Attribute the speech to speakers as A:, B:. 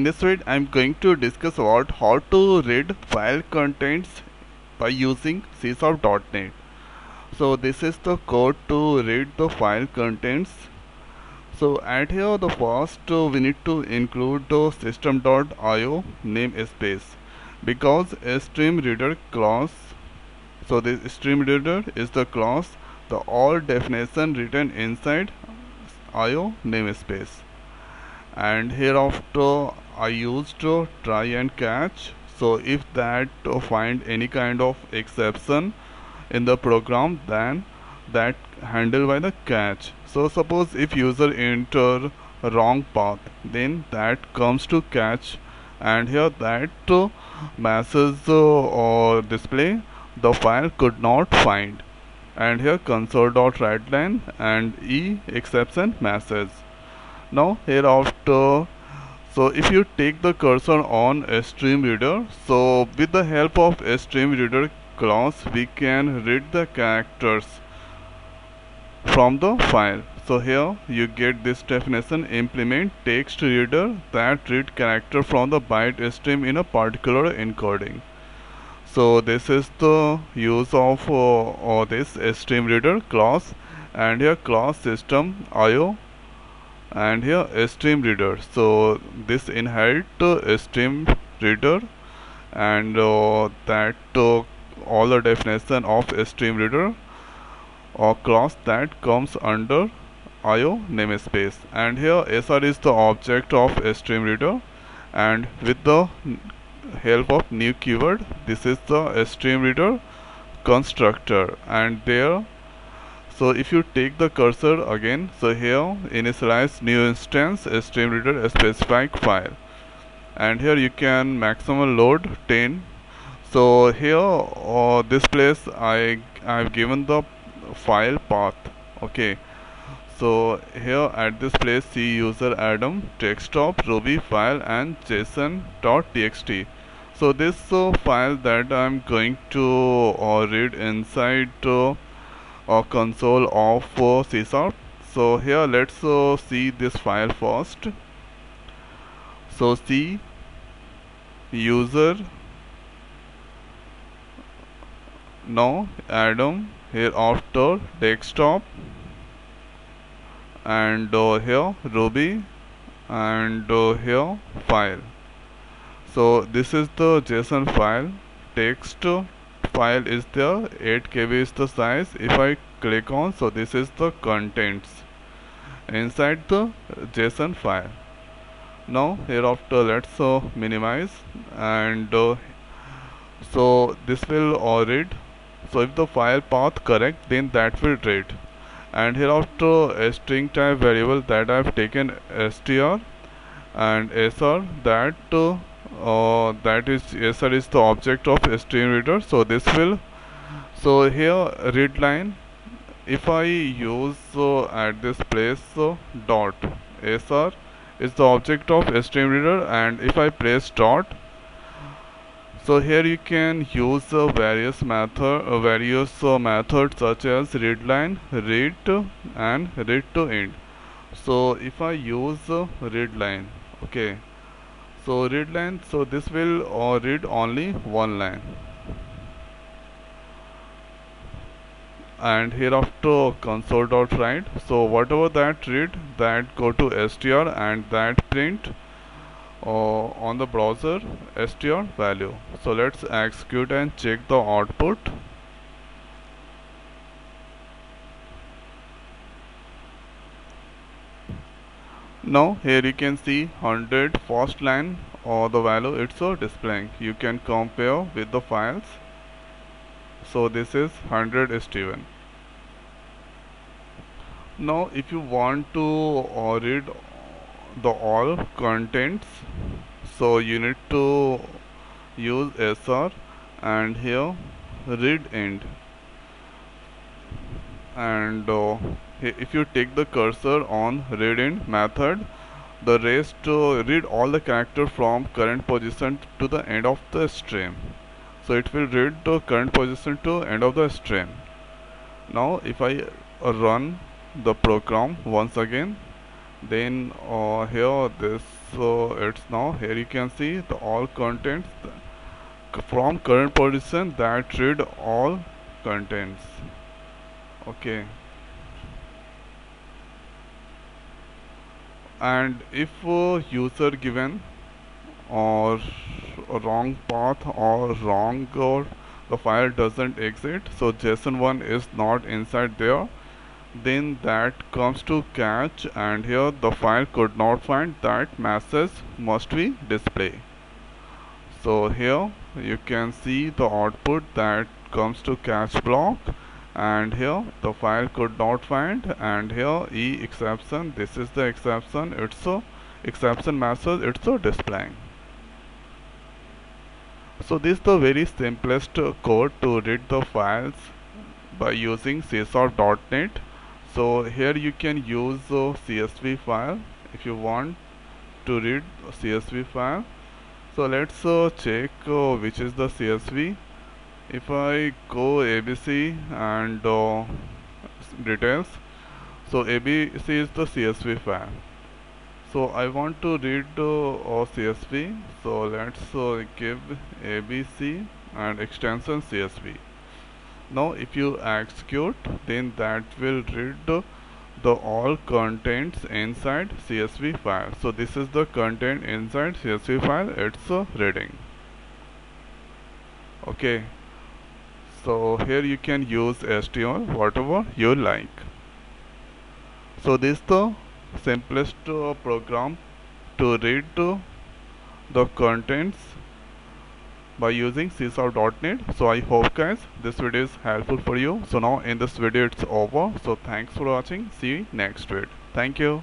A: In this video, I'm going to discuss about how to read file contents by using C#.NET. So this is the code to read the file contents. So at here the first uh, we need to include the system.io namespace because a stream reader class so this stream reader is the class the all definition written inside io namespace and hereafter I used to try and catch. So if that find any kind of exception in the program then that handled by the catch. So suppose if user enter wrong path then that comes to catch. And here that message uh, or display the file could not find. And here console.writeline and e exception message now hereafter so if you take the cursor on a stream reader so with the help of a stream reader class we can read the characters from the file. So here you get this definition implement text reader that read character from the byte stream in a particular encoding. So this is the use of uh, this stream reader class and here class system io and here stream reader. So this inherit a stream reader and uh, that uh, all the definition of stream reader or class that comes under IO namespace. And here SR is the object of stream reader. And with the help of new keyword this is the stream reader constructor. And there so if you take the cursor again so here initialize new instance stream reader specific file. And here you can maximum load 10 so here uh, this place I I've given the file path okay. So here at this place see user Adam desktop ruby file and json.txt so this uh, file that I'm going to uh, read inside uh, or console of uh, C sharp so here let's uh, see this file first. So C user now Adam here after desktop and uh, here Ruby and uh, here file. So this is the JSON file text file is there 8 KB is the size. If I click on so this is the contents inside the JSON file. Now hereafter let's uh, minimize and uh, so this will uh, read. So if the file path correct then that will read. And hereafter a string type variable that I have taken str and sr that uh, uh, that is SR is the object of stream reader. So this will so here read line. If I use uh, at this place uh, dot SR is the object of stream reader. And if I press dot so here you can use uh, various method uh, various uh, methods such as read line read and read to end. So if I use read line okay so read line. So this will uh, read only one line. And hereafter console.write so whatever that read that go to str and that print uh, on the browser str value. So let's execute and check the output now here you can see 100 first line or the value it's a displaying you can compare with the files. So this is 100 Steven. Now if you want to read the all contents so you need to use SR and here read end and uh, if you take the cursor on read end method the rest read all the character from current position to the end of the stream. So it will read the current position to end of the stream. Now if I run the program once again then uh, here this so it's now here you can see the all contents from current position that read all contents okay and if a user given or wrong path or wrong or the file doesn't exit so json1 is not inside there then that comes to catch and here the file could not find that message must be display. So here you can see the output that comes to catch block and here the file could not find. And here e exception this is the exception. It's a exception message it's a displaying. So this is the very simplest code to read the files by using csharp.net so here you can use a csv file if you want to read csv file. So let's uh, check uh, which is the csv if I go ABC and uh, details so ABC is the CSV file so I want to read uh, CSV so let's uh, give ABC and extension CSV now if you execute then that will read the, the all contents inside CSV file. So this is the content inside CSV file. It's uh, reading. Okay so here you can use HTML whatever you like. So this is the simplest uh, program to read uh, the contents by using csharp.net so i hope guys this video is helpful for you. So now in this video it's over. So thanks for watching. See you next video. Thank you